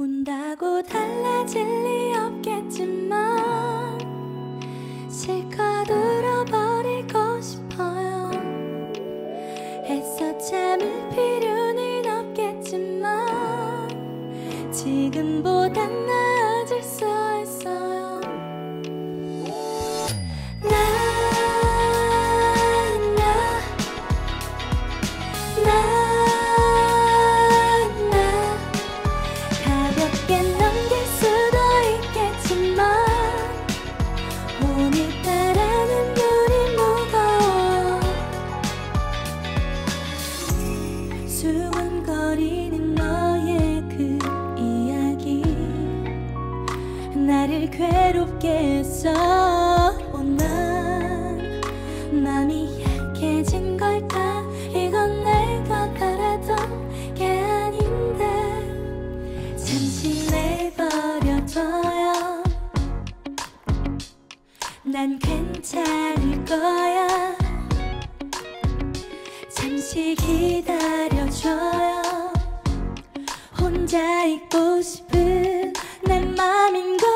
온다고 달라질 리 없겠지만 실컷 울어버리고 싶어요. 애써 참을 필요는 없겠지만 지금보단 나 수근거리는 너의 그 이야기. 나를 괴롭게 했어 어, 난 맘이 약해진 걸까? 이건 내가 바라던 게 아닌데. 잠시 내버려둬요. 난 괜찮을 거야. 잠시 기다려줘요 혼자 있고 싶은 내 맘인걸.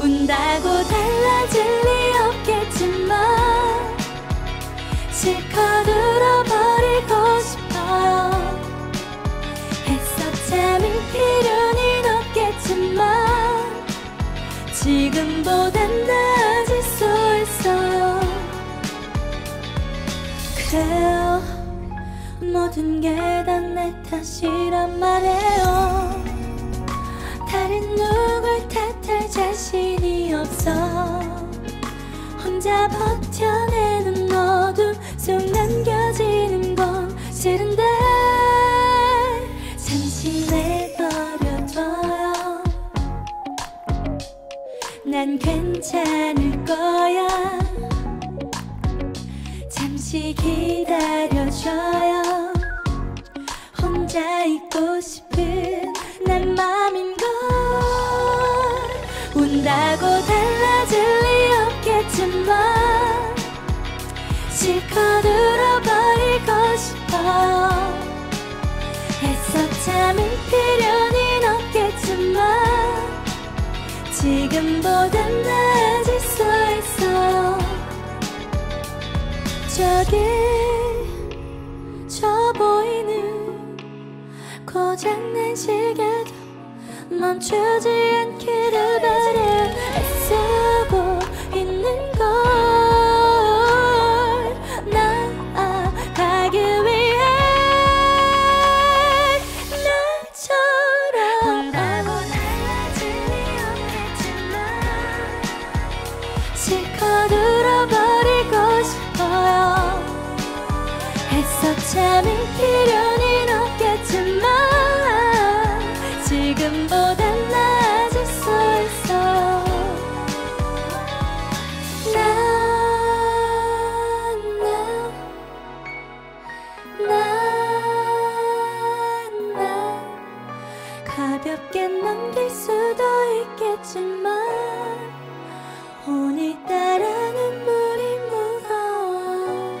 운다고 달라질 리 없겠지만 실컷 울어버리고 싶어요. 애써 참을 필요는 없겠지만 지금보단 나아질 수 있어요. 그래요 모든 게 다 내 탓이란 말해요. 다른 누굴 탓할 자신이 없어. 혼자 버텨내는 어둠 속 남겨지는 건 싫은데 잠시 내버려둬요. 난 괜찮을 거야. 잠시 기다려줘요 혼자 있고 싶은 내 맘인걸. 운다고 달라질 리 없겠지만 실컷 울어버리고 싶어요 애써 참을 필요는 없겠지만 지금보단 나아질 수 있어요 저기 멈추지 않기를 바래. 애쓰고 있는 걸 나아가기 위해 나처럼 온다고 달라질 리 없겠지만 실컷 울어버리고 싶어요. 애써 참을 필요 가볍게 넘길 수도 있겠지만 오늘따라 는물이 무거워.